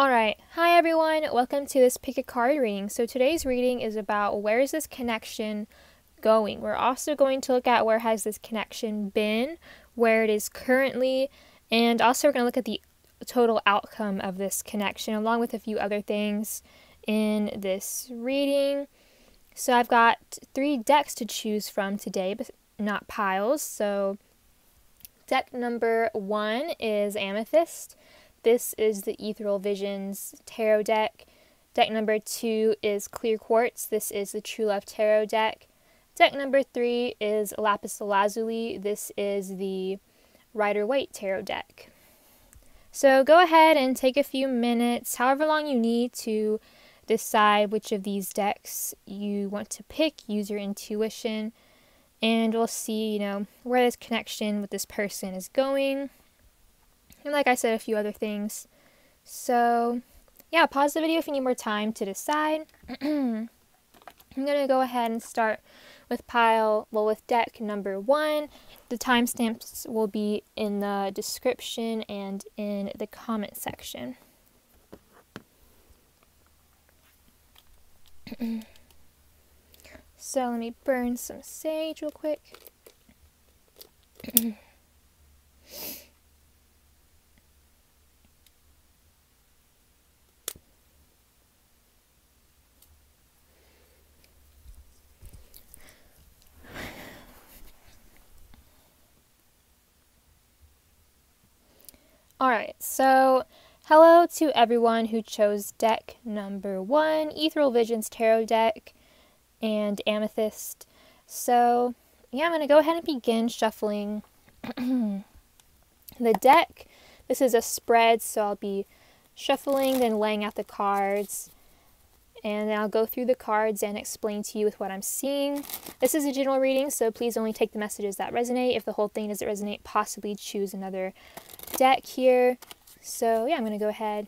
Alright, hi everyone, welcome to this pick a card reading. So today's reading is about where is this connection going. We're also going to look at where has this connection been, where it is currently, and also we're going to look at the total outcome of this connection along with a few other things in this reading. So I've got three decks to choose from today, but not piles. So deck number one is Amethyst. This is the Ethereal Visions Tarot deck. Deck number two is Clear Quartz. This is the True Love Tarot deck. Deck number three is Lapis Lazuli. This is the Rider Waite Tarot deck. So go ahead and take a few minutes, however long you need to decide which of these decks you want to pick. Use your intuition, and we'll see, you know, where this connection with this person is going and like I said, a few other things. So, yeah, pause the video if you need more time to decide. I'm going to go ahead and start with pile, well, with deck number one. The timestamps will be in the description and in the comment section. so let me burn some sage real quick. Alright, so hello to everyone who chose deck number one, Ethereal Visions Tarot deck, and Amethyst. So, yeah, I'm going to go ahead and begin shuffling the deck. This is a spread, so I'll be shuffling, then laying out the cards. And then I'll go through the cards and explain to you with what I'm seeing. This is a general reading, so please only take the messages that resonate. If the whole thing doesn't resonate, possibly choose another deck here. So yeah, I'm going to go ahead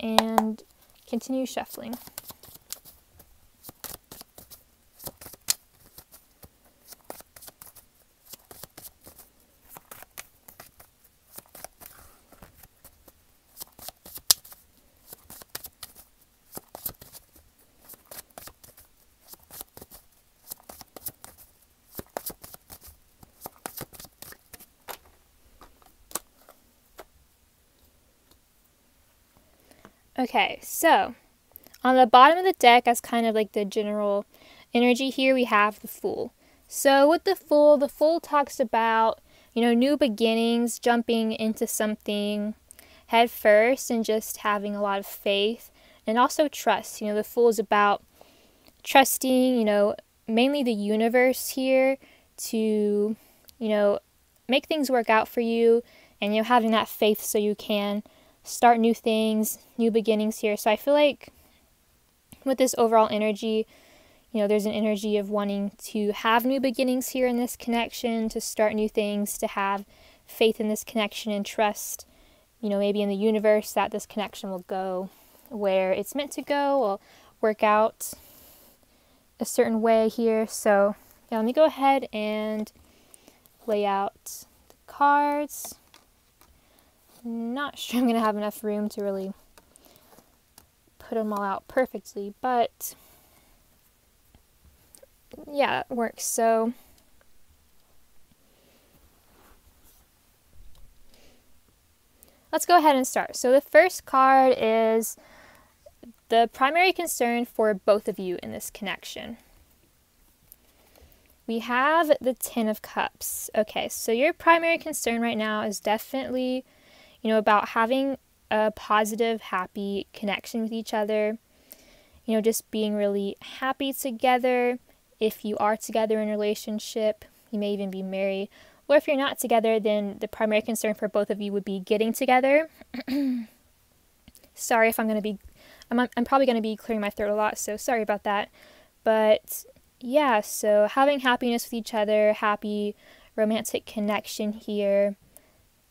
and continue shuffling. Okay, so on the bottom of the deck, as kind of like the general energy here, we have the Fool. So with the Fool, the Fool talks about, you know, new beginnings, jumping into something head first and just having a lot of faith and also trust. You know, the Fool is about trusting, you know, mainly the universe here to, you know, make things work out for you and, you know, having that faith so you can start new things, new beginnings here. So I feel like with this overall energy, you know, there's an energy of wanting to have new beginnings here in this connection, to start new things, to have faith in this connection and trust, you know, maybe in the universe that this connection will go where it's meant to go, will work out a certain way here. So, yeah, let me go ahead and lay out the cards not sure I'm going to have enough room to really put them all out perfectly, but yeah, it works. So let's go ahead and start. So the first card is the primary concern for both of you in this connection. We have the Ten of Cups. Okay, so your primary concern right now is definitely you know, about having a positive, happy connection with each other, you know, just being really happy together. If you are together in a relationship, you may even be married. Or if you're not together, then the primary concern for both of you would be getting together. sorry if I'm going to be, I'm, I'm probably going to be clearing my throat a lot, so sorry about that. But yeah, so having happiness with each other, happy romantic connection here.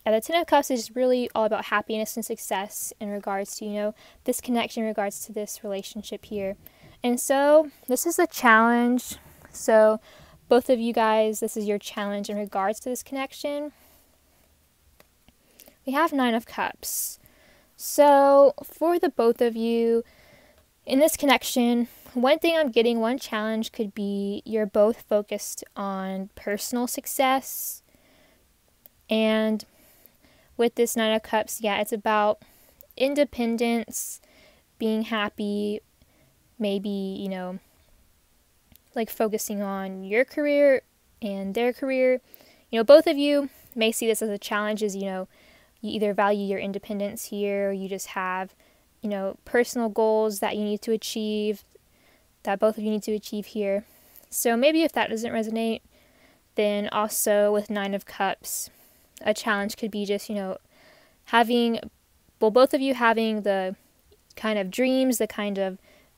And the Ten of Cups is really all about happiness and success in regards to, you know, this connection in regards to this relationship here. And so this is a challenge. So both of you guys, this is your challenge in regards to this connection. We have Nine of Cups. So, for the both of you in this connection, one thing I'm getting, one challenge could be you're both focused on personal success. And with this Nine of Cups, yeah, it's about independence, being happy, maybe, you know, like focusing on your career and their career. You know, both of you may see this as a challenge, as, you know, you either value your independence here or you just have, you know, personal goals that you need to achieve, that both of you need to achieve here. So maybe if that doesn't resonate, then also with Nine of Cups, a challenge could be just, you know, having, well, both of you having the kind of dreams, the kind of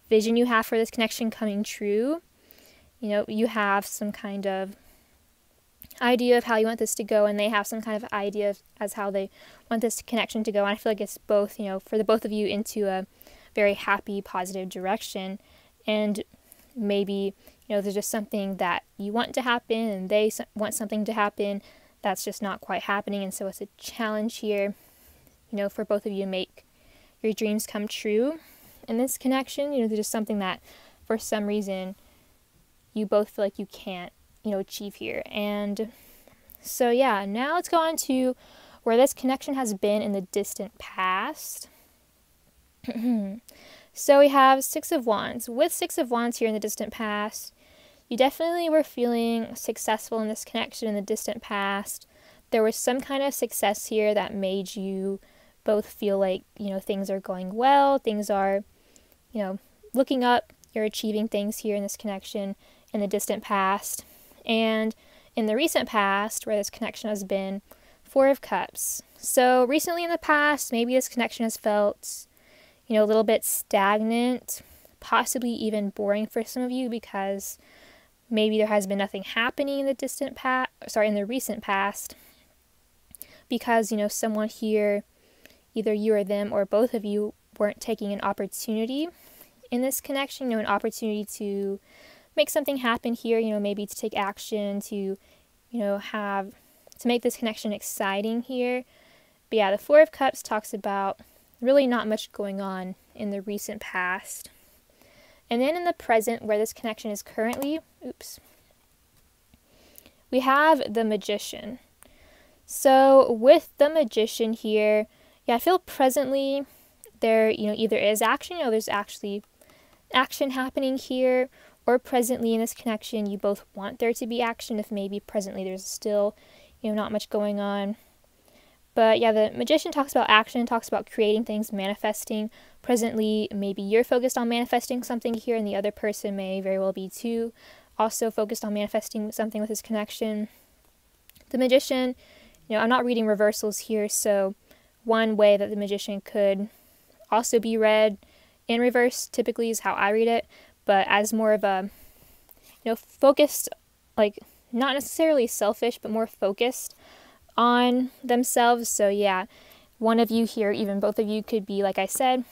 vision you have for this connection coming true. You know, you have some kind of idea of how you want this to go, and they have some kind of idea of, as how they want this connection to go. And I feel like it's both, you know, for the both of you into a very happy, positive direction. And maybe, you know, there's just something that you want to happen, and they want something to happen that's just not quite happening. And so it's a challenge here, you know, for both of you to make your dreams come true in this connection. You know, there's just something that for some reason you both feel like you can't, you know, achieve here. And so, yeah, now let's go on to where this connection has been in the distant past. so we have Six of Wands. With Six of Wands here in the distant past, you definitely were feeling successful in this connection in the distant past. There was some kind of success here that made you both feel like, you know, things are going well, things are, you know, looking up, you're achieving things here in this connection in the distant past. And in the recent past, where this connection has been, Four of Cups. So recently in the past, maybe this connection has felt, you know, a little bit stagnant, possibly even boring for some of you because maybe there has been nothing happening in the distant past, sorry, in the recent past. Because, you know, someone here either you or them or both of you weren't taking an opportunity in this connection, you know, an opportunity to make something happen here, you know, maybe to take action, to, you know, have, to make this connection exciting here. But yeah, the Four of Cups talks about really not much going on in the recent past. And then in the present, where this connection is currently, oops, we have the Magician. So with the Magician here, yeah, I feel presently there, you know, either is action, you know, there's actually action happening here, or presently in this connection, you both want there to be action if maybe presently there's still, you know, not much going on. But yeah, the magician talks about action, talks about creating things, manifesting. Presently, maybe you're focused on manifesting something here, and the other person may very well be too, also focused on manifesting something with this connection. The magician, you know, I'm not reading reversals here, so one way that the magician could also be read in reverse typically is how I read it, but as more of a you know focused like not necessarily selfish but more focused on themselves. So yeah, one of you here, even both of you could be like I said,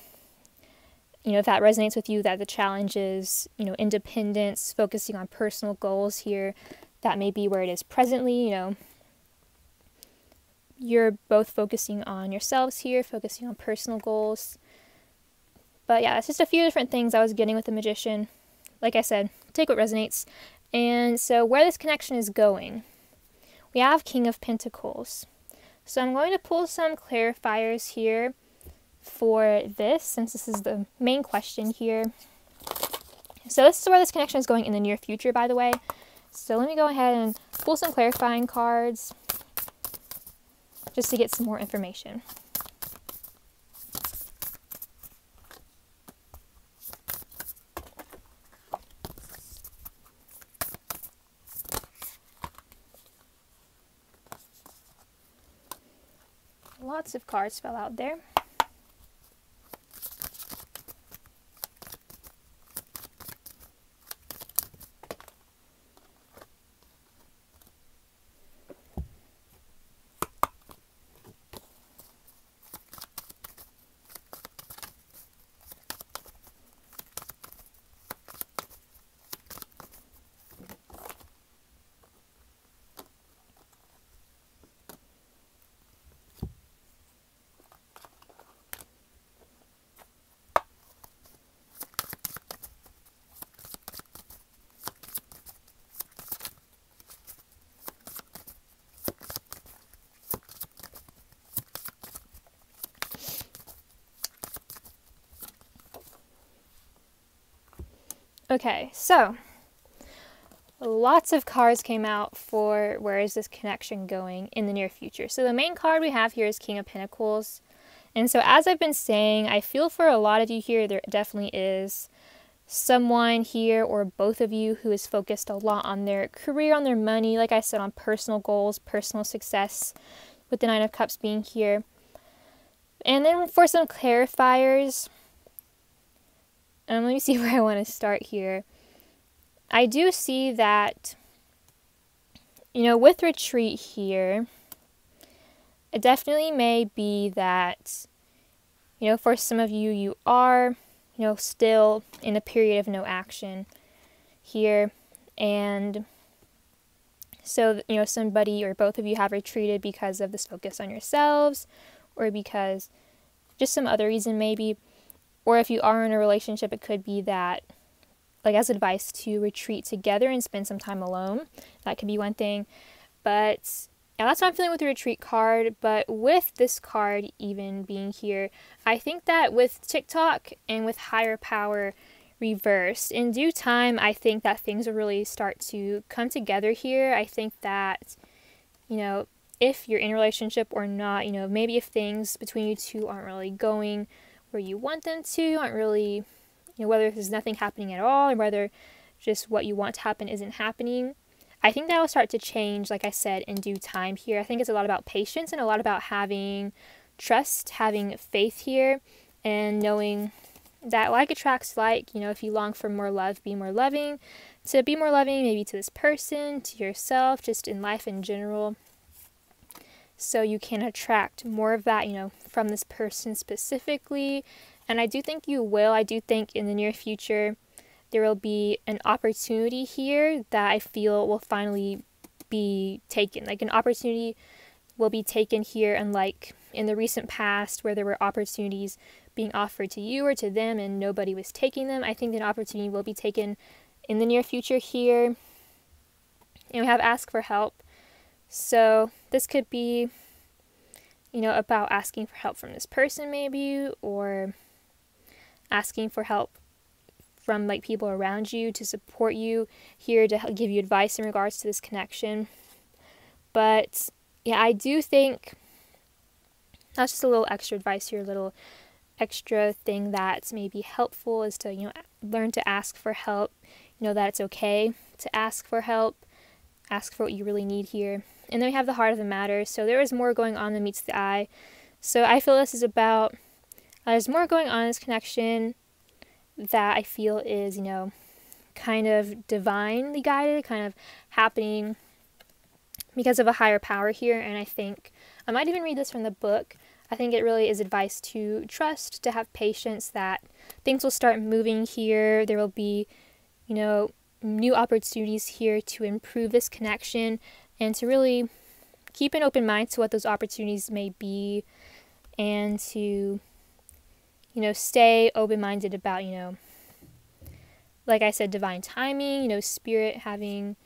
you know, if that resonates with you that the challenge is, you know, independence, focusing on personal goals here, that may be where it is presently, you know, you're both focusing on yourselves here, focusing on personal goals. But yeah, it's just a few different things I was getting with the magician. Like I said, take what resonates. And so, where this connection is going, we have King of Pentacles. So, I'm going to pull some clarifiers here for this, since this is the main question here. So, this is where this connection is going in the near future, by the way. So, let me go ahead and pull some clarifying cards just to get some more information. Lots of cards fell out there. Okay, so lots of cards came out for where is this connection going in the near future. So the main card we have here is King of Pentacles. And so as I've been saying, I feel for a lot of you here there definitely is someone here or both of you who is focused a lot on their career, on their money, like I said, on personal goals, personal success, with the Nine of Cups being here. And then for some clarifiers, um, let me see where I want to start here. I do see that, you know, with retreat here, it definitely may be that, you know, for some of you, you are, you know, still in a period of no action here. And so, you know, somebody or both of you have retreated because of this focus on yourselves or because just some other reason, maybe. Or if you are in a relationship, it could be that like as advice to retreat together and spend some time alone. That could be one thing. But yeah, that's what I'm feeling with the retreat card. But with this card even being here, I think that with Tick Tock and with higher power reversed, in due time, I think that things will really start to come together here. I think that, you know, if you're in a relationship or not, you know, maybe if things between you two aren't really going where you want them to, aren't really you know, whether there's nothing happening at all or whether just what you want to happen isn't happening. I think that will start to change, like I said, in due time here. I think it's a lot about patience and a lot about having trust, having faith here, and knowing that like attracts like. You know, if you long for more love, be more loving. To be more loving, maybe to this person, to yourself, just in life in general. So you can attract more of that, you know, from this person specifically and I do think you will. I do think in the near future there will be an opportunity here that I feel will finally be taken. Like an opportunity will be taken here, unlike in the recent past where there were opportunities being offered to you or to them and nobody was taking them. I think an opportunity will be taken in the near future here. And we have ask for help. So this could be, you know, about asking for help from this person maybe, or asking for help from like people around you to support you here to give you advice in regards to this connection. But yeah, I do think that's just a little extra advice here, a little extra thing that's maybe helpful is to, you know, learn to ask for help. You know that it's okay to ask for help, ask for what you really need here. And then we have the heart of the matter. So there is more going on than meets the eye. So I feel this is about uh, there's more going on in this connection that I feel is, you know, kind of divinely guided, kind of happening because of a higher power here. And I think I might even read this from the book. I think it really is advice to trust, to have patience, that things will start moving here. There will be, you know, new opportunities here to improve this connection and to really keep an open mind to what those opportunities may be and to you know, stay open minded about, you know, like I said, divine timing, you know, spirit having,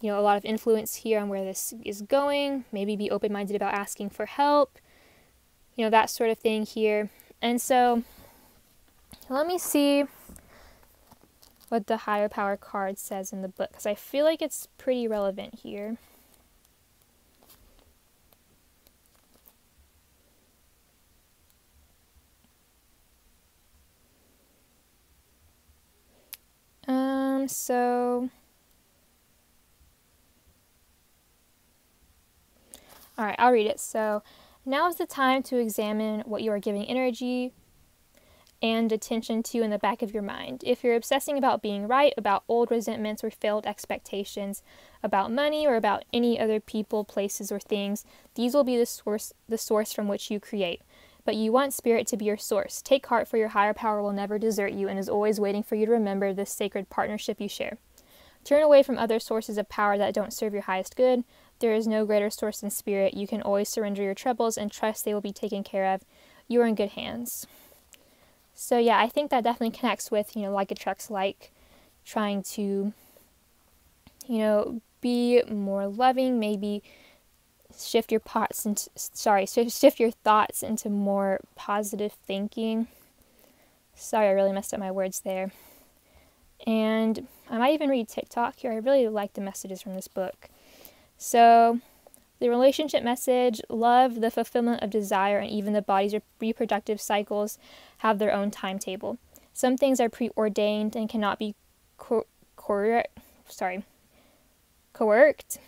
you know, a lot of influence here on where this is going. Maybe be open minded about asking for help, you know, that sort of thing here. And so let me see what the higher power card says in the book because I feel like it's pretty relevant here. Um, so all right, I'll read it. So now is the time to examine what you are giving energy and attention to in the back of your mind. If you're obsessing about being right, about old resentments or failed expectations, about money or about any other people, places or things, these will be the source the source from which you create but you want Spirit to be your source. Take heart, for your higher power will never desert you and is always waiting for you to remember this sacred partnership you share. Turn away from other sources of power that don't serve your highest good. There is no greater source than Spirit. You can always surrender your troubles and trust they will be taken care of. You are in good hands. So, yeah, I think that definitely connects with, you know, like attracts like, trying to, you know, be more loving, maybe shift your thoughts into sorry shift your thoughts into more positive thinking sorry i really messed up my words there And I might even read Tick Tock here. I really like the messages from this book. So, the relationship message love, the fulfillment of desire, and even the body's reproductive cycles have their own timetable. Some things are preordained and cannot be co- cor- sorry, coerced.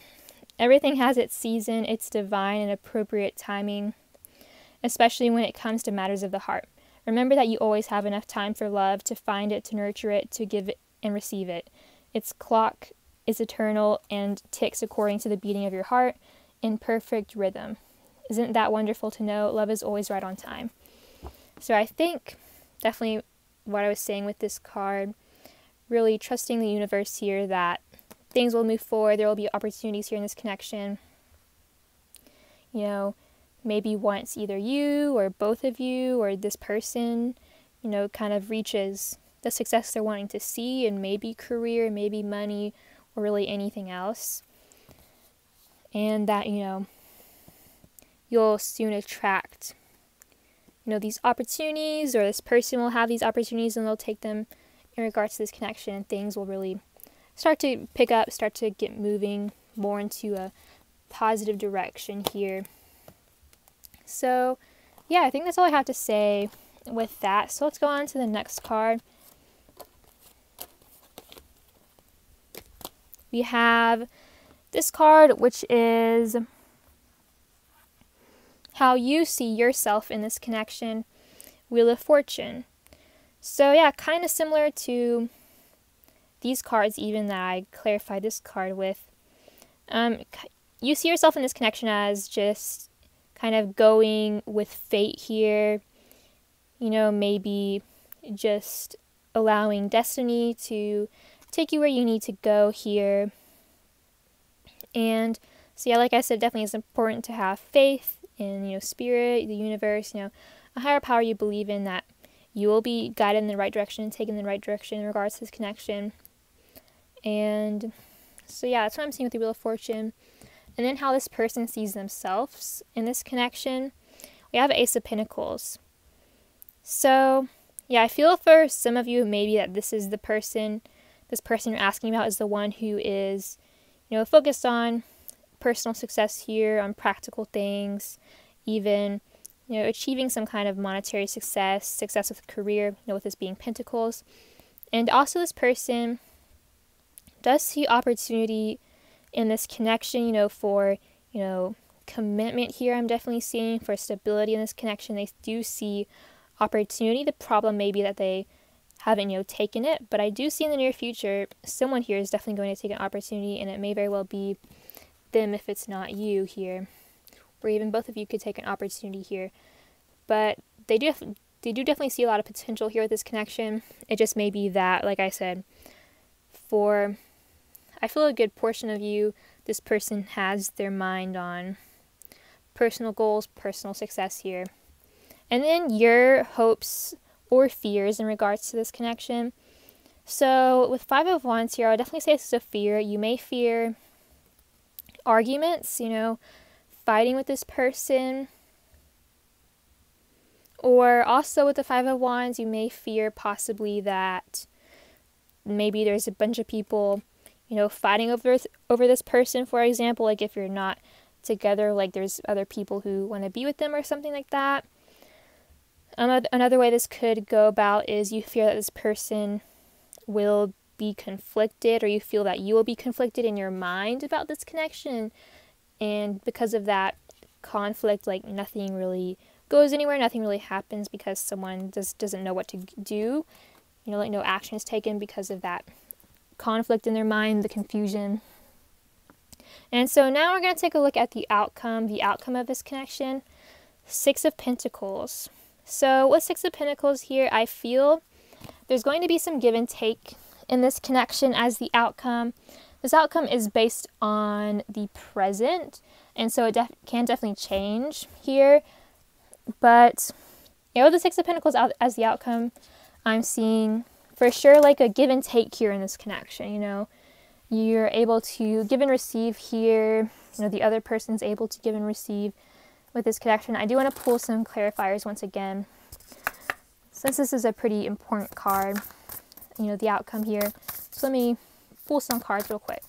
Everything has its season, its divine and appropriate timing, especially when it comes to matters of the heart. Remember that you always have enough time for love, to find it, to nurture it, to give it and receive it. Its clock is eternal and ticks according to the beating of your heart in perfect rhythm. Isn't that wonderful to know? Love is always right on time. So I think definitely what I was saying with this card, really trusting the universe here that things will move forward, there will be opportunities here in this connection. You know, maybe once either you or both of you or this person, you know, kind of reaches the success they're wanting to see and maybe career, maybe money, or really anything else. And that, you know, you'll soon attract you know these opportunities or this person will have these opportunities and they'll take them in regards to this connection and things will really start to pick up start to get moving more into a positive direction here. So yeah i think that's all i have to say with that. So let's go on to the next card. We have this card which is how you see yourself in this connection, Wheel of Fortune. So, yeah, kind of similar to these cards, even that I clarified this card with. Um, you see yourself in this connection as just kind of going with fate here, you know, maybe just allowing destiny to take you where you need to go here. And so, yeah, like I said, definitely it's important to have faith in you know spirit, the universe, you know, a higher power you believe in that you will be guided in the right direction and taken in the right direction in regards to this connection. And so yeah, that's what I'm seeing with the Wheel of Fortune. And then how this person sees themselves in this connection. We have Ace of Pentacles. So yeah, I feel for some of you maybe that this is the person this person you're asking about is the one who is, you know, focused on personal success here, on practical things, even you know achieving some kind of monetary success, success with career, you know, with this being Pentacles, and also this person does see opportunity in this connection, you know, for you know commitment here. I'm definitely seeing for stability in this connection. They do see opportunity. The problem may be that they haven't you know taken it, but I do see in the near future someone here is definitely going to take an opportunity, and it may very well be them if it's not you here, or even both of you could take an opportunity here. But they do they do definitely see a lot of potential here with this connection. It just may be that, like I said, for I feel a good portion of you, this person has their mind on personal goals, personal success here. And then your hopes or fears in regards to this connection. So with Five of Wands here, I would definitely say this is a fear. You may fear arguments, you know, fighting with this person. Or also with the Five of Wands, you may fear possibly that maybe there's a bunch of people, you know, fighting over over this person, for example, like if you're not together, like there's other people who want to be with them or something like that. Another way this could go about is you fear that this person will be conflicted or you feel that you will be conflicted in your mind about this connection. And because of that conflict like nothing really goes anywhere nothing really happens because someone just doesn't know what to do. You know like no action is taken because of that conflict in their mind the confusion. And so now we're going to take a look at the outcome the outcome of this connection. Six of pentacles so with six of pentacles here i feel there's going to be some give and take in this connection as the outcome. This outcome is based on the present, and so it def- can definitely change here. But you know, the Six of Pentacles out as the outcome, I'm seeing for sure like a give and take here in this connection. You know, you're able to give and receive here. You know, the other person's able to give and receive with this connection. I do want to pull some clarifiers once again, since this is a pretty important card you know, the outcome here. So let me pull some cards real quick.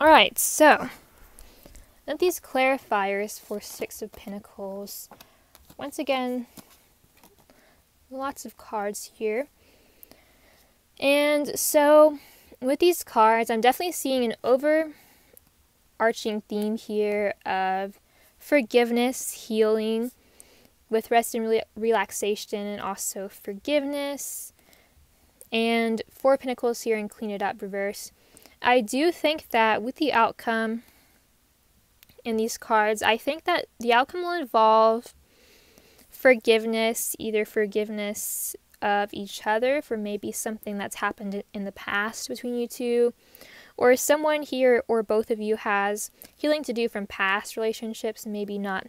All right, so these clarifiers for Six of Pentacles. Once again, lots of cards here. And so with these cards, I'm definitely seeing an overarching theme here of forgiveness, healing, with rest and re- relaxation, and also forgiveness. And four pentacles here and clean it up reverse. I do think that with the outcome in these cards, I think that the outcome will involve forgiveness, either forgiveness of each other for maybe something that's happened in the past between you two, or someone here or both of you has healing to do from past relationships, maybe not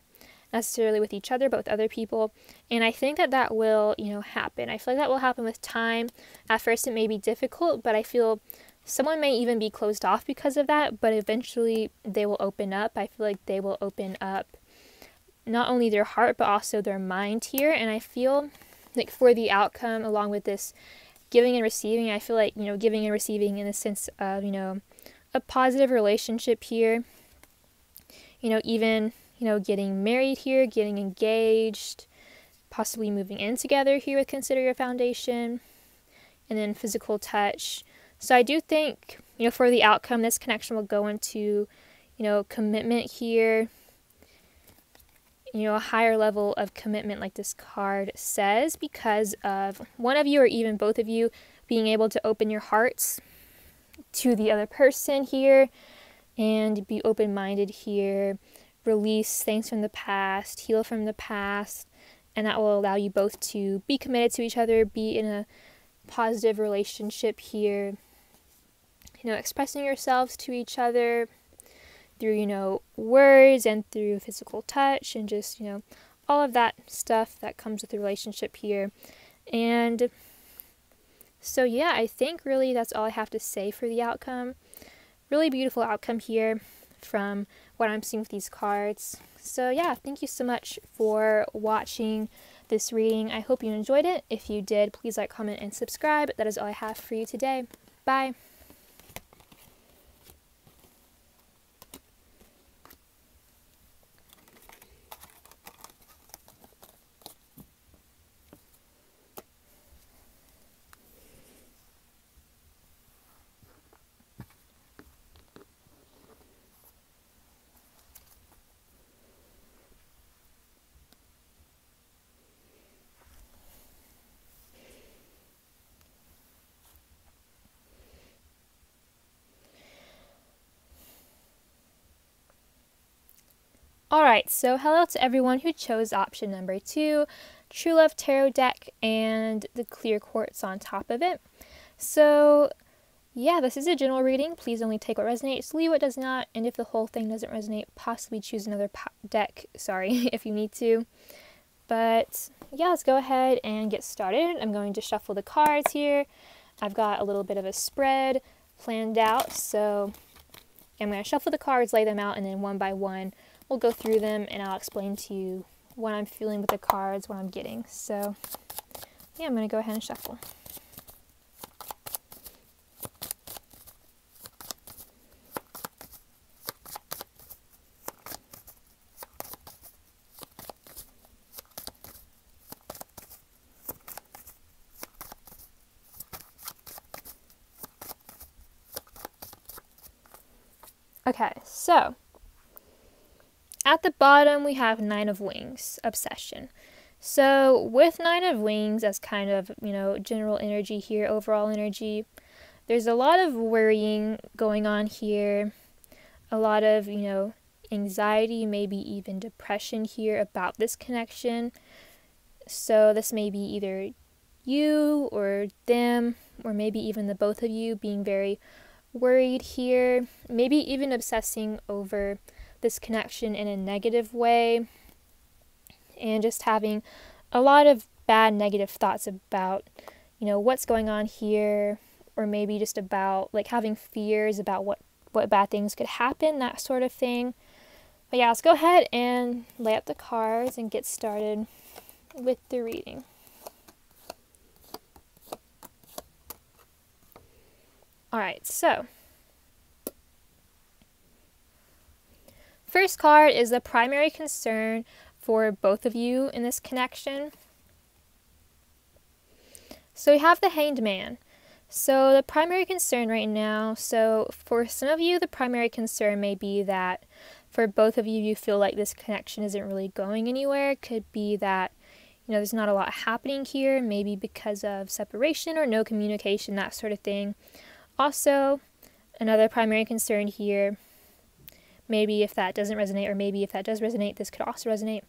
necessarily with each other, but with other people. And I think that that will, you know, happen. I feel like that will happen with time. At first, it may be difficult, but I feel Someone may even be closed off because of that, but eventually they will open up. I feel like they will open up not only their heart, but also their mind here. And I feel like for the outcome, along with this giving and receiving, I feel like, you know, giving and receiving in the sense of, you know, a positive relationship here. You know, even, you know, getting married here, getting engaged, possibly moving in together here with Consider Your Foundation, and then physical touch so I do think, you know, for the outcome, this connection will go into, you know, commitment here, you know, a higher level of commitment, like this card says, because of one of you or even both of you being able to open your hearts to the other person here and be open minded here, release things from the past, heal from the past, and that will allow you both to be committed to each other, be in a positive relationship here you know, expressing yourselves to each other through, you know, words and through physical touch and just, you know, all of that stuff that comes with the relationship here. And so, yeah, I think really that's all I have to say for the outcome. Really beautiful outcome here from what I'm seeing with these cards. So, yeah, thank you so much for watching this reading. I hope you enjoyed it. If you did, please like, comment, and subscribe. That is all I have for you today. Bye. Alright, so hello to everyone who chose option number two, True Love Tarot deck, and the clear quartz on top of it. So, yeah, this is a general reading. Please only take what resonates, leave what does not, and if the whole thing doesn't resonate, possibly choose another deck, sorry, if you need to. But, yeah, let's go ahead and get started. I'm going to shuffle the cards here. I've got a little bit of a spread planned out, so I'm going to shuffle the cards, lay them out, and then one by one we'll go through them and I'll explain to you what I'm feeling with the cards, what I'm getting. So, yeah, I'm going to go ahead and shuffle. Okay, so at the bottom we have Nine of Wings, Obsession. So with Nine of Wings as kind of, you know, general energy here, overall energy, there's a lot of worrying going on here, a lot of, you know, anxiety, maybe even depression here about this connection. So this may be either you or them, or maybe even the both of you being very worried here, maybe even obsessing over this connection in a negative way, and just having a lot of bad negative thoughts about, you know, what's going on here, or maybe just about like having fears about what what bad things could happen, that sort of thing. But yeah, let's go ahead and lay out the cards and get started with the reading. All right, so first card is the primary concern for both of you in this connection. So we have the Hanged Man. So the primary concern right now, so for some of you, the primary concern may be that for both of you, you feel like this connection isn't really going anywhere. It could be that you know, there's not a lot happening here, maybe because of separation or no communication, that sort of thing. Also, another primary concern here, maybe if that doesn't resonate, or maybe if that does resonate, this could also resonate.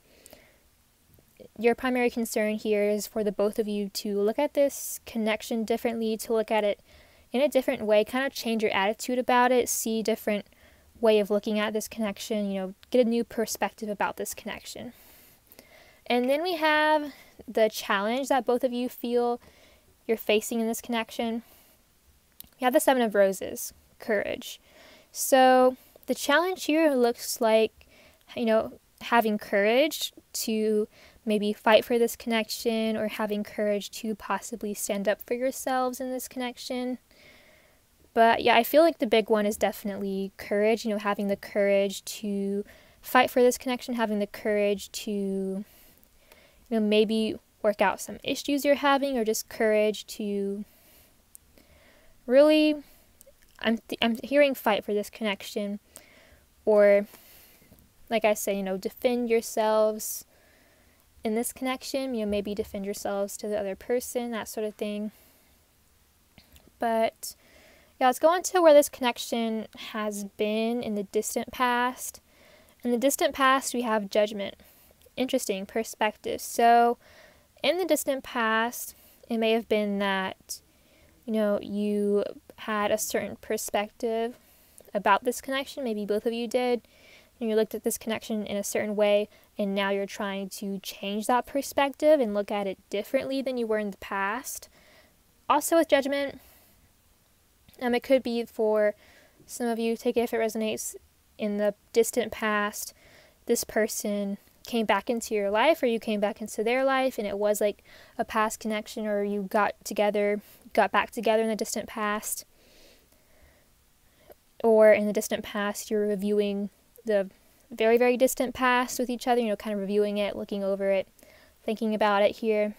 Your primary concern here is for the both of you to look at this connection differently, to look at it in a different way, kind of change your attitude about it, see different way of looking at this connection, you know, get a new perspective about this connection. And then we have the challenge that both of you feel you're facing in this connection. We have the Seven of Roses, courage. So the challenge here looks like, you know, having courage to maybe fight for this connection or having courage to possibly stand up for yourselves in this connection. But yeah, I feel like the big one is definitely courage, you know, having the courage to fight for this connection, having the courage to, you know, maybe work out some issues you're having or just courage to really I'm I'm hearing fight for this connection or like I say, you know, defend yourselves in this connection, you know, maybe defend yourselves to the other person, that sort of thing. But yeah, let's go on to where this connection has been in the distant past. In the distant past, we have judgment. Interesting perspective. So, in the distant past, it may have been that you know, you had a certain perspective about this connection, maybe both of you did, and you looked at this connection in a certain way, and now you're trying to change that perspective and look at it differently than you were in the past. Also, with judgment, um, it could be for some of you, take it if it resonates in the distant past, this person came back into your life or you came back into their life and it was like a past connection or you got together got back together in the distant past, or in the distant past, you're reviewing the very, very distant past with each other, you know, kind of reviewing it, looking over it, thinking about it here.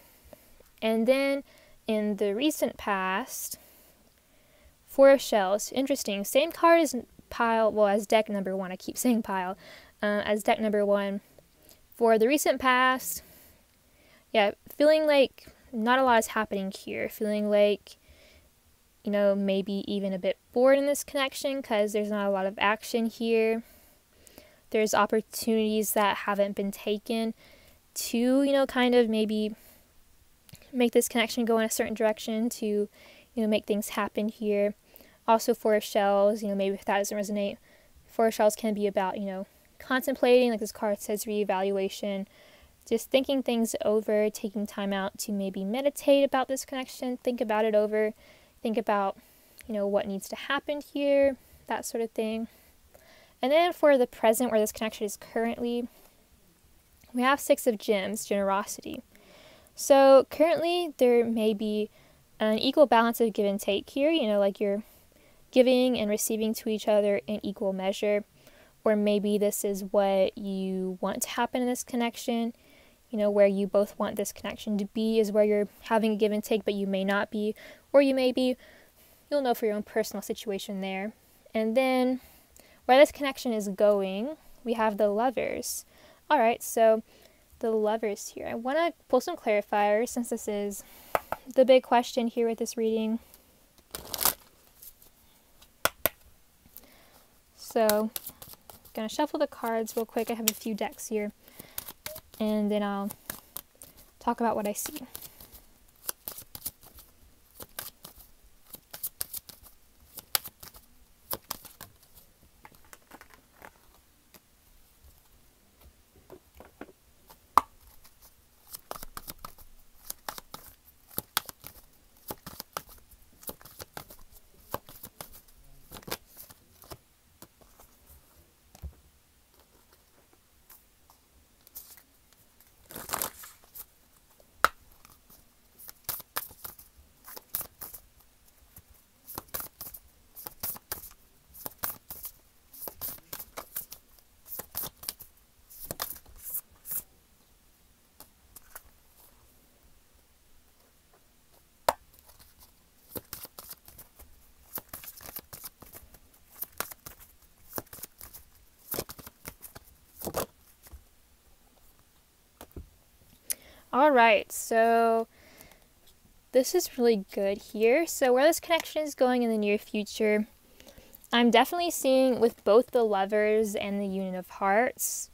And then in the recent past, Four of Shells, interesting. Same card as pile, well, as deck number one. I keep saying pile, uh, as deck number one. For the recent past, yeah, feeling like not a lot is happening here. Feeling like, you know, maybe even a bit bored in this connection because there's not a lot of action here. There's opportunities that haven't been taken to, you know, kind of maybe make this connection go in a certain direction to, you know, make things happen here. Also, Four of Shells, you know, maybe if that doesn't resonate, Four of Shells can be about, you know, contemplating, like this card says, reevaluation, just thinking things over, taking time out to maybe meditate about this connection, think about it over, think about, you know, what needs to happen here, that sort of thing. And then for the present where this connection is currently, we have Six of Gems, generosity. So currently, there may be an equal balance of give and take here, you know, like you're giving and receiving to each other in equal measure. Or maybe this is what you want to happen in this connection, you know, where you both want this connection to be, is where you're having a give and take, but you may not be, or you may be. You'll know for your own personal situation there. And then where this connection is going, we have the lovers. All right, so the lovers here. I want to pull some clarifiers since this is the big question here with this reading. So, gonna shuffle the cards real quick. I have a few decks here, and then I'll talk about what I see. All right, so this is really good here. So, where this connection is going in the near future, I'm definitely seeing with both the lovers and the union of hearts.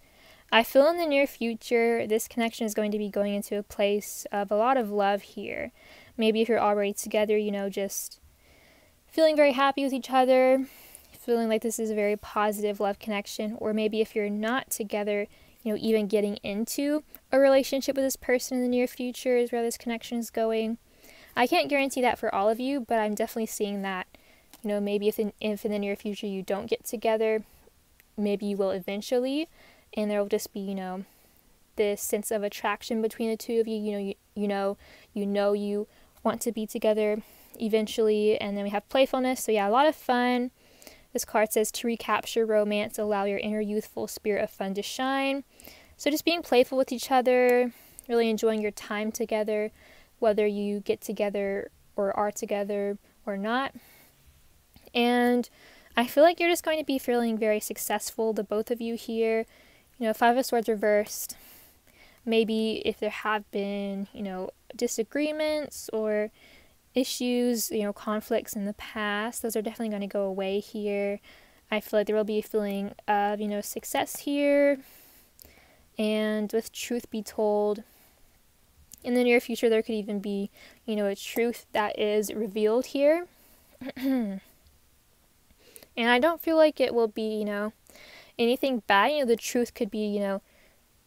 I feel in the near future, this connection is going to be going into a place of a lot of love here. Maybe if you're already together, you know, just feeling very happy with each other, feeling like this is a very positive love connection, or maybe if you're not together, you know, even getting into a relationship with this person in the near future is where this connection is going. I can't guarantee that for all of you, but I'm definitely seeing that, you know, maybe if in, if in the near future you don't get together, maybe you will eventually, and there will just be, you know, this sense of attraction between the two of you. You know, you, you know, you know you want to be together eventually, and then we have playfulness. So yeah, a lot of fun. This card says to recapture romance, allow your inner youthful spirit of fun to shine. So just being playful with each other, really enjoying your time together, whether you get together or are together or not. And I feel like you're just going to be feeling very successful, the both of you here. You know, Five of Swords reversed. Maybe if there have been, you know, disagreements or issues, you know, conflicts in the past, those are definitely going to go away here. I feel like there will be a feeling of, you know, success here. And with truth be told, in the near future, there could even be, you know, a truth that is revealed here. and I don't feel like it will be, you know, anything bad. You know, the truth could be, you know,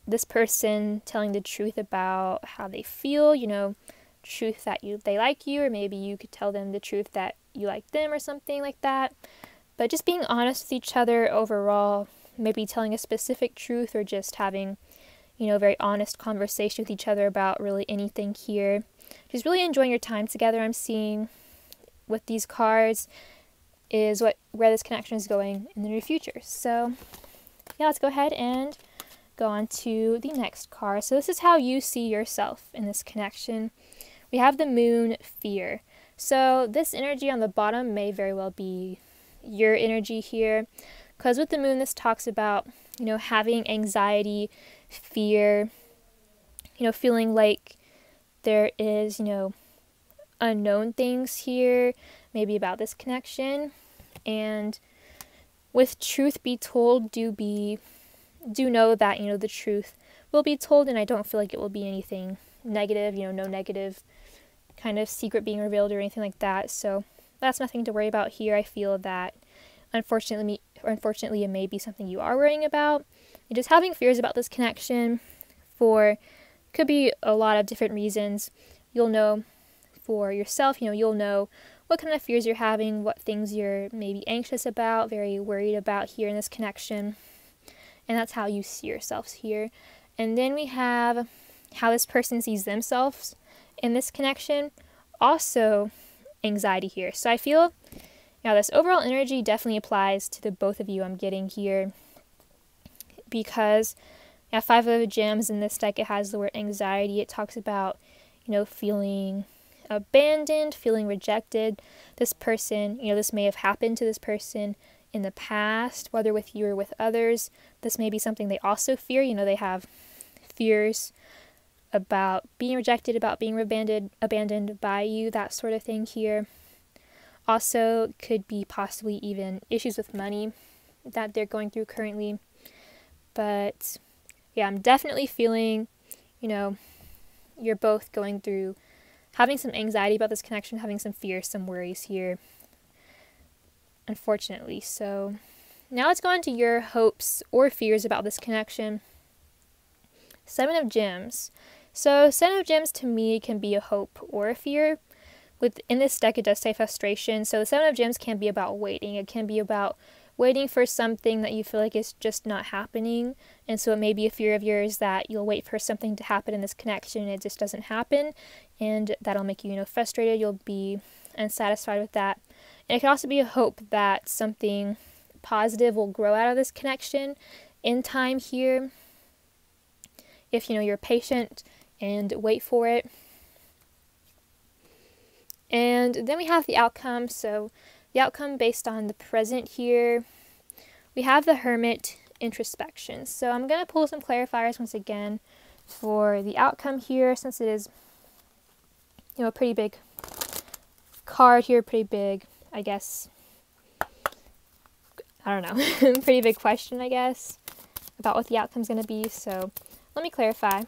this person telling the truth about how they feel, you know, truth that you they like you or maybe you could tell them the truth that you like them or something like that. But just being honest with each other overall, maybe telling a specific truth or just having, you know, very honest conversation with each other about really anything here. Just really enjoying your time together. I'm seeing with these cards is what where this connection is going in the near future. So yeah, let's go ahead and go on to the next card. So this is how you see yourself in this connection. We have the moon fear. So this energy on the bottom may very well be your energy here. Because with the moon, this talks about, you know, having anxiety, fear, you know, feeling like there is, you know, unknown things here, maybe about this connection. And with truth be told, do be, do know that, you know, the truth will be told, and I don't feel like it will be anything negative, you know, no negative kind of secret being revealed or anything like that. So that's nothing to worry about here. I feel that unfortunately, unfortunately, it may be something you are worrying about. You're just having fears about this connection for could be a lot of different reasons. You'll know for yourself, you know, you'll know what kind of fears you're having, what things you're maybe anxious about, very worried about here in this connection. And that's how you see yourselves here. And then we have how this person sees themselves in this connection. Also, anxiety here. So I feel now this overall energy definitely applies to the both of you I'm getting here because yeah, five of the gems in this deck it has the word anxiety. It talks about, you know, feeling abandoned, feeling rejected. This person, you know, this may have happened to this person in the past, whether with you or with others. This may be something they also fear. You know, they have fears about being rejected, about being abandoned, abandoned by you, that sort of thing here. Also, could be possibly even issues with money that they're going through currently. But yeah, I'm definitely feeling, you know, you're both going through having some anxiety about this connection, having some fears, some worries here, unfortunately. So now let's go on to your hopes or fears about this connection. Seven of Gems. So, Seven of Gems to me can be a hope or a fear. Within this deck, it does say frustration. So, Seven of Gems can be about waiting. It can be about waiting for something that you feel like is just not happening. And so, it may be a fear of yours that you'll wait for something to happen in this connection and it just doesn't happen. And that'll make you, you know, frustrated. You'll be unsatisfied with that. And it can also be a hope that something positive will grow out of this connection in time here. If you know you're patient and wait for it. And then we have the outcome. So, the outcome based on the present here. We have the Hermit introspection. So, I'm going to pull some clarifiers once again for the outcome here since it is you know a pretty big card here, pretty big, I guess. I don't know, pretty big question, I guess, about what the outcome is going to be. So, let me clarify.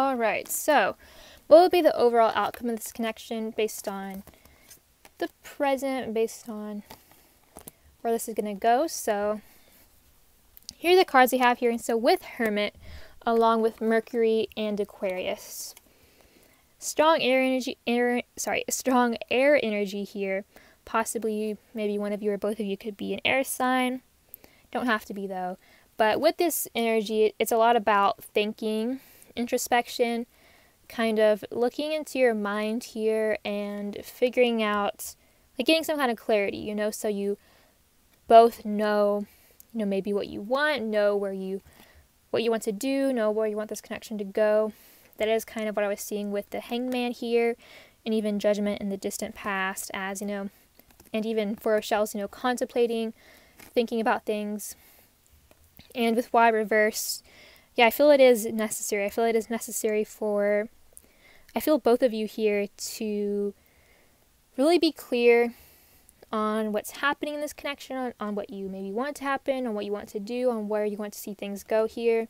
All right, so what would be the overall outcome of this connection based on the present, based on where this is going to go? So here are the cards we have here. And so with Hermit, along with Mercury and Aquarius. Strong air energy, air, sorry, strong air energy here. Possibly, maybe one of you or both of you could be an air sign. Don't have to be though. But with this energy, it's a lot about thinking introspection, kind of looking into your mind here and figuring out, like getting some kind of clarity, you know, so you both know, you know, maybe what you want, know where you, what you want to do, know where you want this connection to go. That is kind of what I was seeing with the hangman here, and even judgment in the distant past, as you know, and even for Rochelle's, you know, contemplating, thinking about things. And with Y reverse, yeah, I feel it is necessary. I feel it is necessary for, I feel both of you here to really be clear on what's happening in this connection, on, on what you maybe want to happen, on what you want to do, on where you want to see things go here.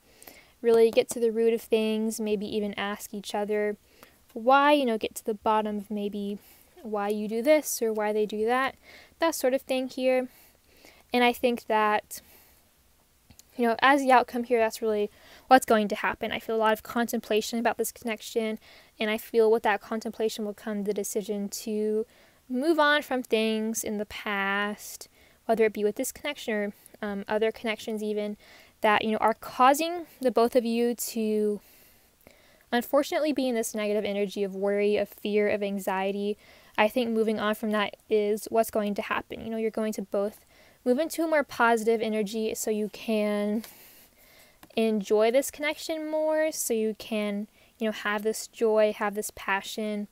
Really get to the root of things, maybe even ask each other why, you know, get to the bottom of maybe why you do this or why they do that, that sort of thing here. And I think that, you know, as the outcome here, that's really what's going to happen. I feel a lot of contemplation about this connection, and I feel with that contemplation will come the decision to move on from things in the past, whether it be with this connection or um, other connections, even that you know are causing the both of you to unfortunately be in this negative energy of worry, of fear, of anxiety. I think moving on from that is what's going to happen. You know, you're going to both move into a more positive energy so you can enjoy this connection more, so you can, you know, have this joy, have this passion,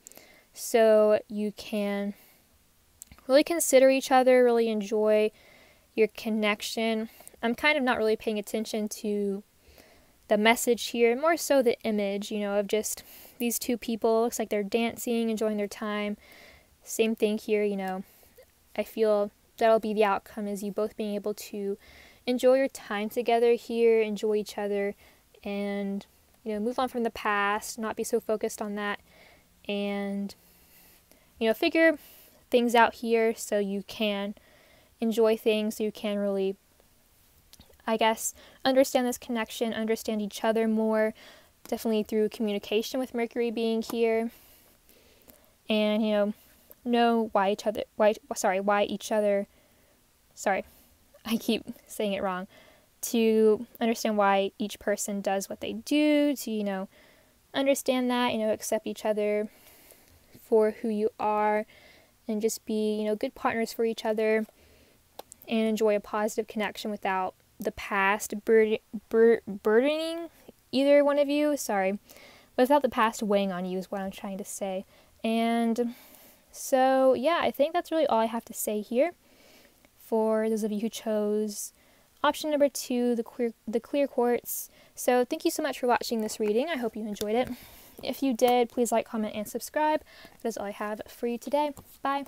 so you can really consider each other, really enjoy your connection. I'm kind of not really paying attention to the message here, more so the image, you know, of just these two people. Looks like they're dancing, enjoying their time. Same thing here, you know. I feel that'll be the outcome is you both being able to enjoy your time together here, enjoy each other, and you know, move on from the past, not be so focused on that, and you know, figure things out here so you can enjoy things, so you can really, I guess, understand this connection, understand each other more, definitely through communication with Mercury being here, and you know, know why each other, why sorry, why each other, sorry, I keep saying it wrong, to understand why each person does what they do, to, you know, understand that, you know, accept each other for who you are, and just be, you know, good partners for each other and enjoy a positive connection without the past bur- bur- burdening either one of you. Sorry. Without the past weighing on you is what I'm trying to say. And so, yeah, I think that's really all I have to say here for those of you who chose option number two, the clear, the clear quartz. So thank you so much for watching this reading. I hope you enjoyed it. If you did, please like, comment, and subscribe. That is all I have for you today. Bye.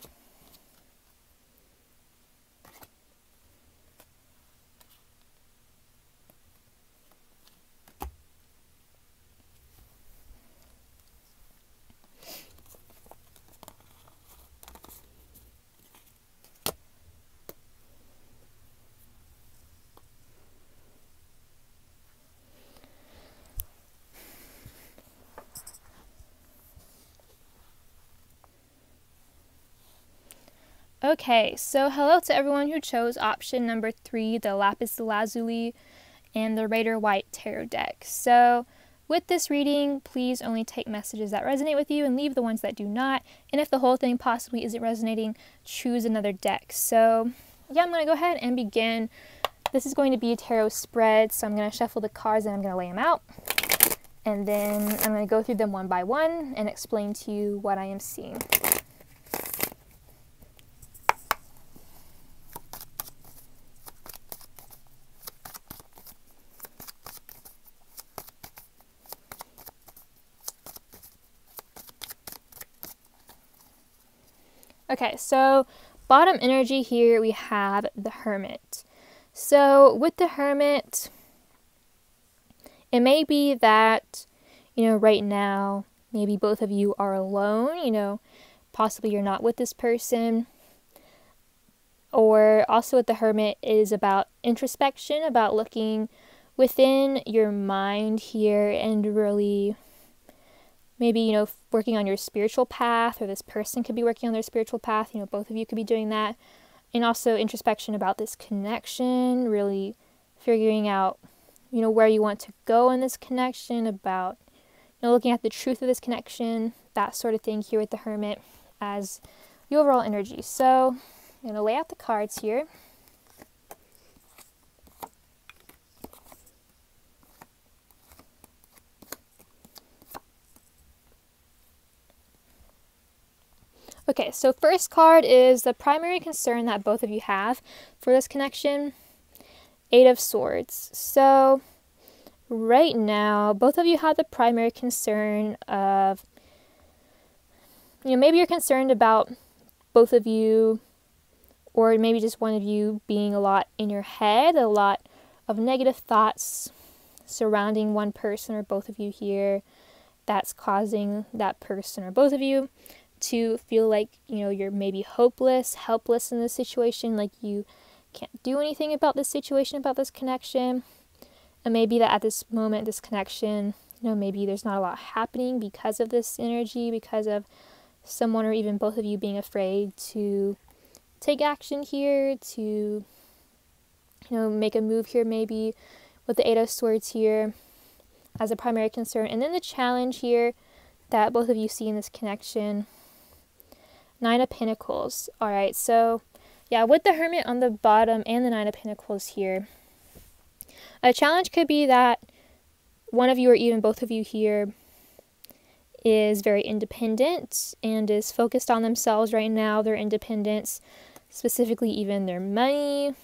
Okay, so hello to everyone who chose option number three, the Lapis Lazuli and the Rider Waite Tarot deck. So, with this reading, please only take messages that resonate with you and leave the ones that do not. And if the whole thing possibly isn't resonating, choose another deck. So, yeah, I'm going to go ahead and begin. This is going to be a tarot spread, so I'm going to shuffle the cards and I'm going to lay them out. And then I'm going to go through them one by one and explain to you what I am seeing. Okay, so bottom energy here we have the Hermit. So with the Hermit, it may be that, you know, right now, maybe both of you are alone, you know, possibly you're not with this person. Or also with the Hermit is about introspection, about looking within your mind here and really maybe you know working on your spiritual path or this person could be working on their spiritual path you know both of you could be doing that. And also introspection about this connection really figuring out you know where you want to go in this connection about you know looking at the truth of this connection that sort of thing here with the hermit as the overall energy. So i'm going to lay out the cards here Okay, so first card is the primary concern that both of you have for this connection Eight of Swords. So, right now, both of you have the primary concern of, you know, maybe you're concerned about both of you, or maybe just one of you being a lot in your head, a lot of negative thoughts surrounding one person or both of you here that's causing that person or both of you to feel like, you know, you're maybe hopeless, helpless in this situation, like you can't do anything about this situation, about this connection. And maybe that at this moment, this connection, you know, maybe there's not a lot happening because of this energy, because of someone or even both of you being afraid to take action here, to, you know, make a move here maybe with the Eight of Swords here. as a primary concern. And then the challenge here that both of you see in this connection Nine of Pentacles. All right, so yeah, with the Hermit on the bottom and the Nine of Pentacles here, a challenge could be that one of you or even both of you here is very independent and is focused on themselves right now, their independence, specifically even their money,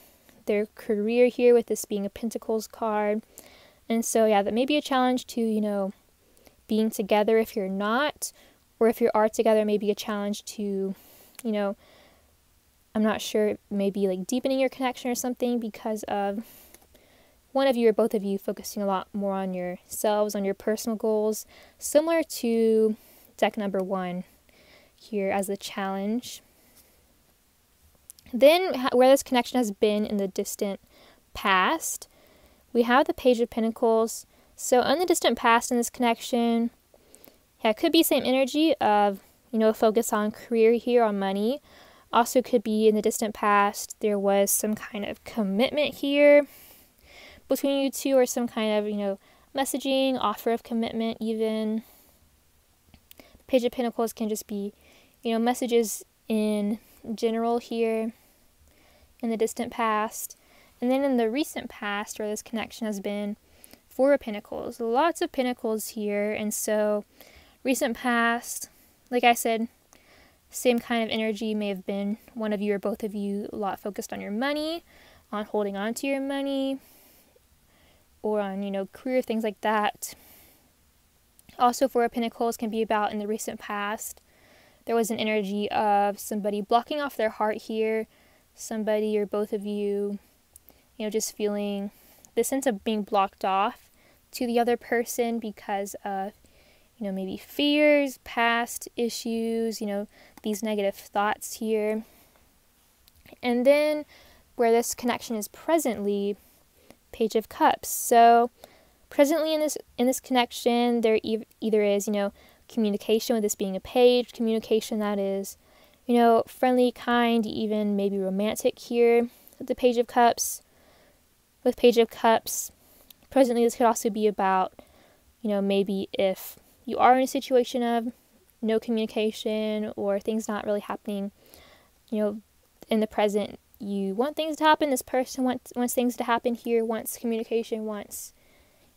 their career here with this being a Pentacles card. And so, yeah, that may be a challenge to, you know, being together if you're not, or if you are together, maybe a challenge to, you know, I'm not sure, maybe like deepening your connection or something because of one of you or both of you focusing a lot more on yourselves, on your personal goals, similar to deck number one here as a challenge. Then, where this connection has been in the distant past, we have the Page of Pentacles. So, in the distant past, in this connection, yeah, it could be same energy of, you know, focus on career here, on money. Also, could be in the distant past, there was some kind of commitment here between you two or some kind of, you know, messaging, offer of commitment, even. Page of Pentacles can just be, you know, messages in general here in the distant past. And then in the recent past, where this connection has been, Four of Pentacles. Lots of Pentacles here. And so, recent past, like I said, same kind of energy may have been one of you or both of you a lot focused on your money, on holding on to your money, or on, you know, career, things like that. Also, Four of Pentacles can be about in the recent past. There was an energy of somebody blocking off their heart here, somebody or both of you, you know, just feeling the sense of being blocked off to the other person because of, know, maybe fears, past issues, you know, these negative thoughts here. And then where this connection is presently, Page of Cups. So presently in this in this connection, there e- either is you know communication with this being a page, communication that is you know friendly, kind, even maybe romantic here with the Page of Cups. With Page of Cups, presently this could also be about you know maybe if you are in a situation of no communication or things not really happening, you know, in the present, you want things to happen. This person wants wants things to happen here. Wants communication. Wants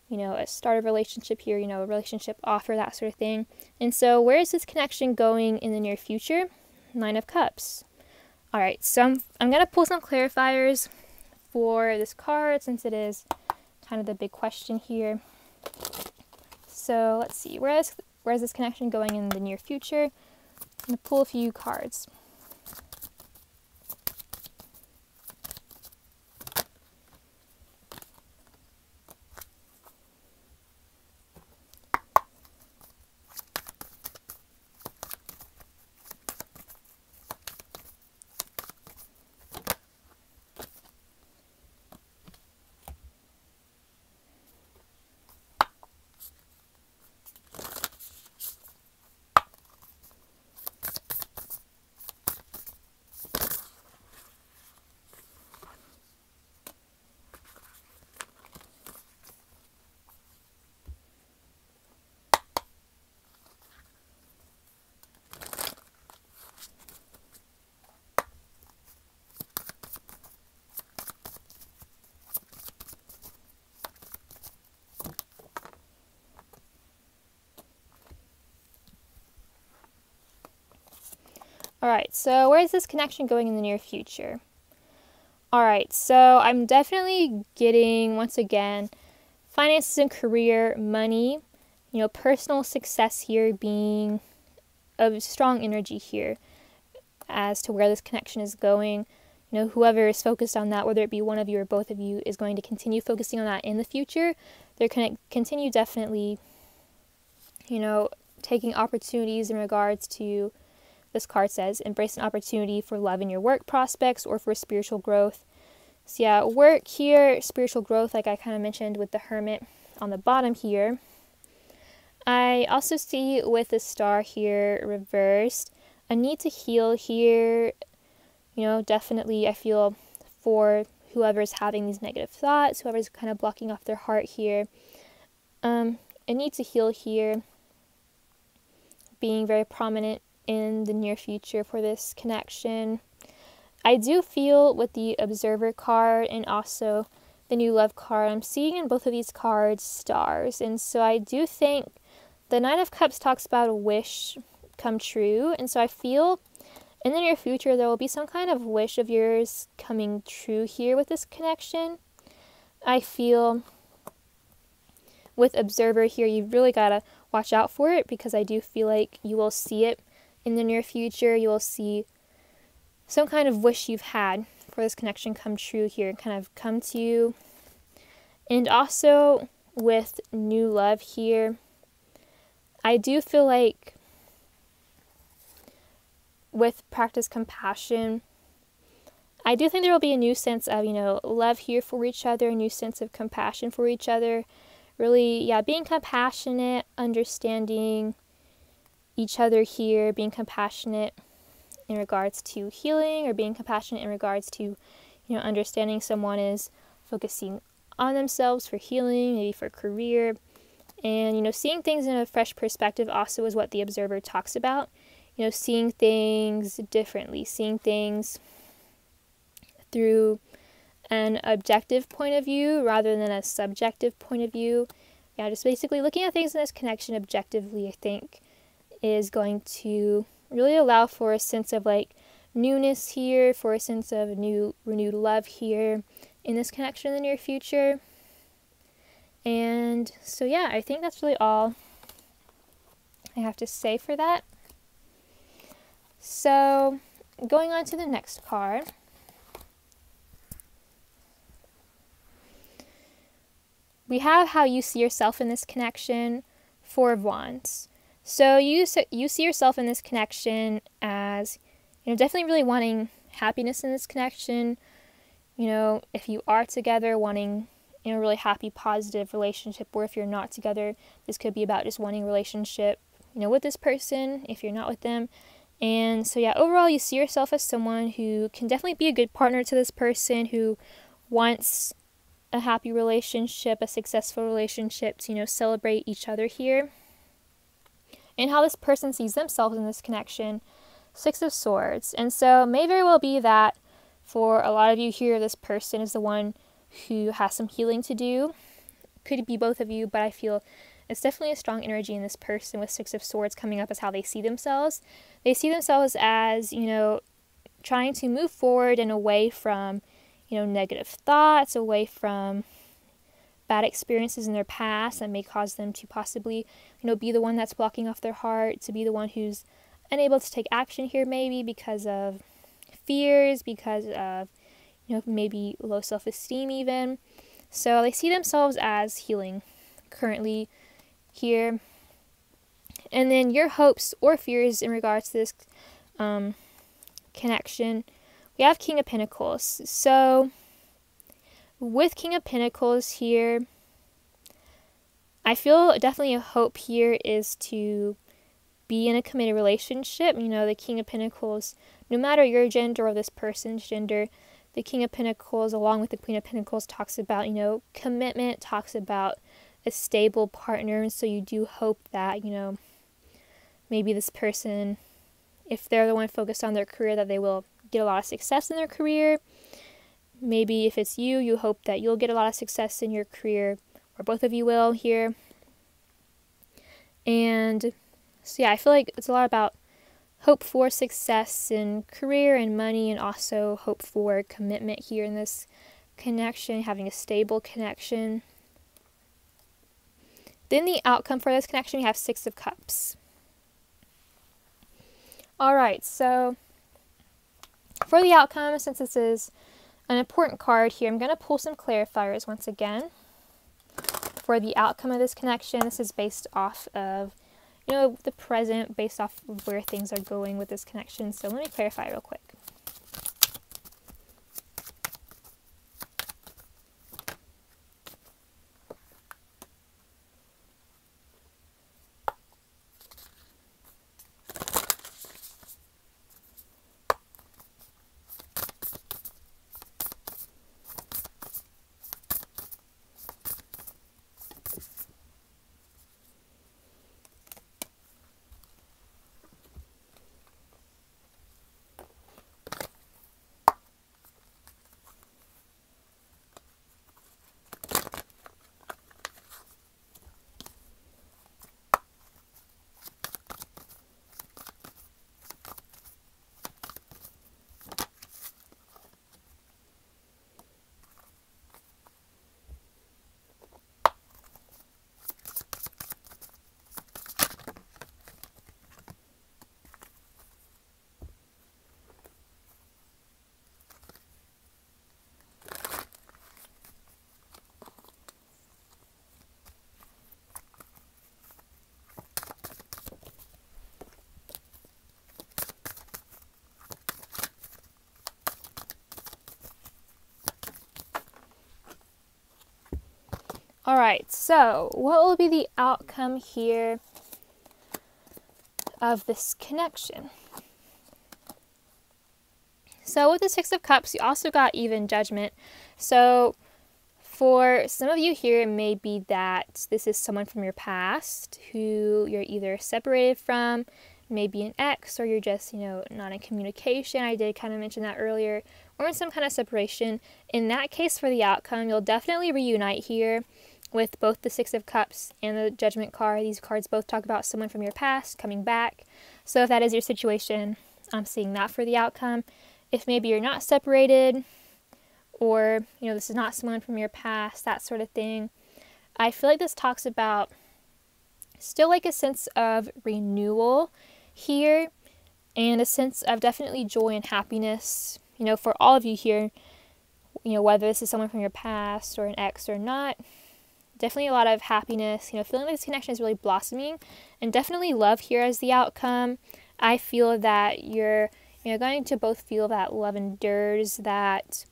you know a start of relationship here. You know a relationship offer that sort of thing. And so where is this connection going in the near future? Nine of Cups. All right. So I'm I'm gonna pull some clarifiers for this card since it is kind of the big question here. So let's see where is where is this connection going in the near future? I'm gonna pull a few cards. All right, so where is this connection going in the near future? All right, so I'm definitely getting, once again, finances and career, money, you know, personal success here being a strong energy here as to where this connection is going. You know, whoever is focused on that, whether it be one of you or both of you, is going to continue focusing on that in the future. They're going to continue definitely, you know, taking opportunities in regards to this card says embrace an opportunity for love in your work prospects or for spiritual growth. So, yeah, work here, spiritual growth, like I kind of mentioned with the hermit on the bottom here. I also see with the star here reversed a need to heal here. You know, definitely, I feel for whoever's having these negative thoughts, whoever's kind of blocking off their heart here. Um, a need to heal here being very prominent in the near future for this connection. I do feel with the Observer card and also the New Love card, I'm seeing in both of these cards stars. And so I do think the Nine of Cups talks about a wish come true. And so I feel in the near future there will be some kind of wish of yours coming true here with this connection. I feel with Observer here, you've really got to watch out for it because I do feel like you will see it in the near future. You will see some kind of wish you've had for this connection come true here, kind of come to you. And also with new love here, I do feel like with practice compassion, I do think there will be a new sense of, you know, love here for each other, a new sense of compassion for each other. Really, yeah, being compassionate, understanding each other here, being compassionate in regards to healing or being compassionate in regards to, you know, understanding someone is focusing on themselves for healing, maybe for career. And, you know, seeing things in a fresh perspective also is what the observer talks about. You know, seeing things differently, seeing things through an objective point of view rather than a subjective point of view. Yeah, just basically looking at things in this connection objectively, I think, is going to really allow for a sense of like newness here, for a sense of new renewed love here in this connection in the near future. And so yeah, I think that's really all I have to say for that. So, going on to the next card. We have how you see yourself in this connection, Four of Wands. So you you see yourself in this connection as you know definitely really wanting happiness in this connection. You know, if you are together, wanting you know really happy, positive relationship, or if you're not together, this could be about just wanting a relationship. You know, with this person. If you're not with them, and so yeah, overall, you see yourself as someone who can definitely be a good partner to this person who wants a happy relationship, a successful relationship, to you know celebrate each other here and how this person sees themselves in this connection. Six of Swords. And so it may very well be that for a lot of you here, this person is the one who has some healing to do. Could be both of you, but I feel it's definitely a strong energy in this person with Six of Swords coming up as how they see themselves. They see themselves as, you know, trying to move forward and away from, you know, negative thoughts, away from bad experiences in their past that may cause them to possibly, you know, be the one that's blocking off their heart, to be the one who's unable to take action here, maybe because of fears, because of, you know, maybe low self esteem, even. So they see themselves as healing currently here. And then your hopes or fears in regards to this um, connection. We have King of Pentacles. So with King of Pentacles here, I feel definitely a hope here is to be in a committed relationship. You know, the King of Pentacles, no matter your gender or this person's gender, the King of Pentacles, along with the Queen of Pentacles, talks about, you know, commitment, talks about a stable partner. And so you do hope that, you know, maybe this person, if they're the one focused on their career, that they will get a lot of success in their career maybe if it's you, you hope that you'll get a lot of success in your career, or both of you will here. And so, yeah, I feel like it's a lot about hope for success in career and money, and also hope for commitment here in this connection, having a stable connection. Then the outcome for this connection, we have Six of Cups. All right, so for the outcome, since this is an important card here. I'm going to pull some clarifiers once again for the outcome of this connection. This is based off of, you know, the present, based off of where things are going with this connection. So let me clarify real quick. All right, so what will be the outcome here of this connection? So with the Six of Cups, you also got even judgment. So for some of you here, it may be that this is someone from your past who you're either separated from, maybe an ex, or you're just, you know, not in communication. I did kind of mention that earlier, or in some kind of separation. In that case, for the outcome, you'll definitely reunite here with both the Six of Cups and the Judgment card. These cards both talk about someone from your past coming back. So if that is your situation, I'm seeing that for the outcome if maybe you're not separated or you know this is not someone from your past that sort of thing i feel like this talks about still like a sense of renewal here and a sense of definitely joy and happiness you know for all of you here you know whether this is someone from your past or an ex or not definitely a lot of happiness you know feeling like this connection is really blossoming and definitely love here as the outcome i feel that you're you know going to both feel that love endures, that,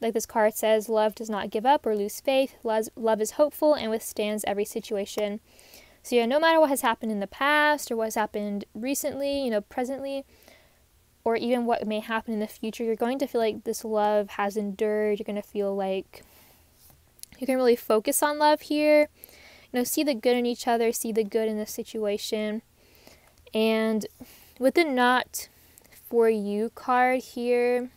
like this card says, love does not give up or lose faith. Love, love is hopeful and withstands every situation. So, yeah, no matter what has happened in the past or what has happened recently, you know, presently, or even what may happen in the future, you're going to feel like this love has endured. You're going to feel like you can really focus on love here. You know, see the good in each other, see the good in the situation. And with the not for you card here.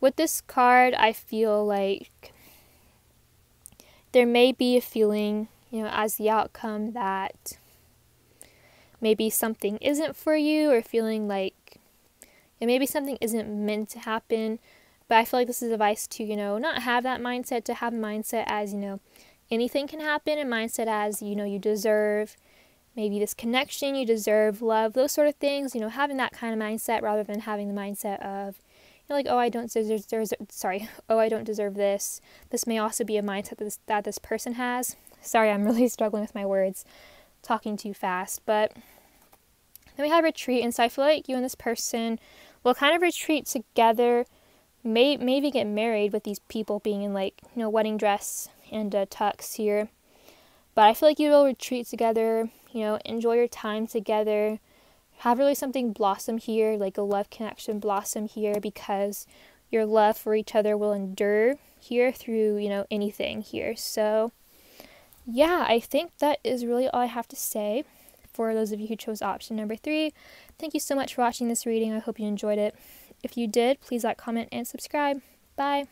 With this card, I feel like there may be a feeling, you know, as the outcome that maybe something isn't for you or feeling like maybe something isn't meant to happen. But I feel like this is advice to, you know, not have that mindset, to have a mindset as, you know, anything can happen, and mindset as, you know, you deserve maybe this connection, you deserve love, those sort of things, you know, having that kind of mindset rather than having the mindset of, you know, like, oh, I don't deserve, deserve sorry, oh, I don't deserve this. This may also be a mindset that this, that this person has. Sorry, I'm really struggling with my words, talking too fast, but then we have retreat, and so I feel like you and this person will kind of retreat together, may maybe get married with these people being in like, you know, wedding dress and a tux here. But I feel like you will retreat together, you know, enjoy your time together. Have really something blossom here, like a love connection blossom here, because your love for each other will endure here through, you know, anything here. So, yeah, I think that is really all I have to say for those of you who chose option number three. Thank you so much for watching this reading. I hope you enjoyed it. If you did, please like, comment, and subscribe. Bye.